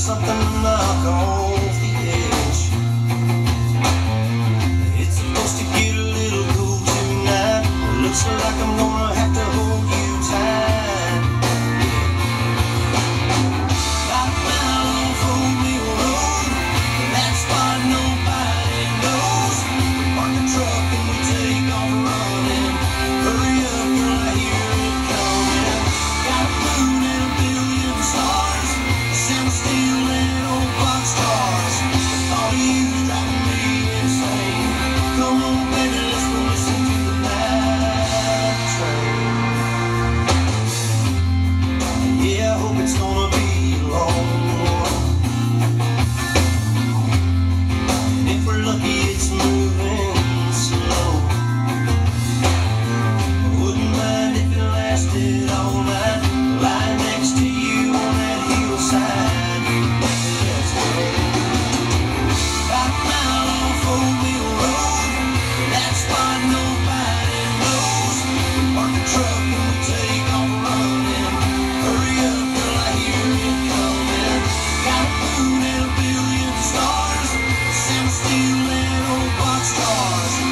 something to knock on. moment. You little pop stars.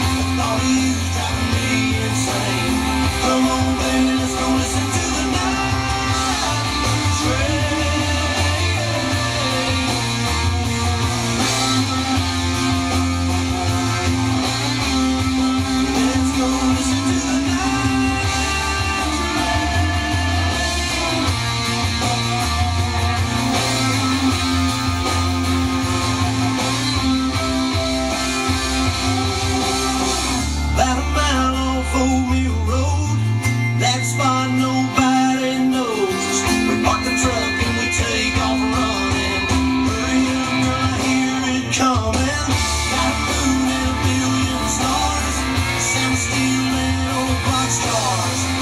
stars.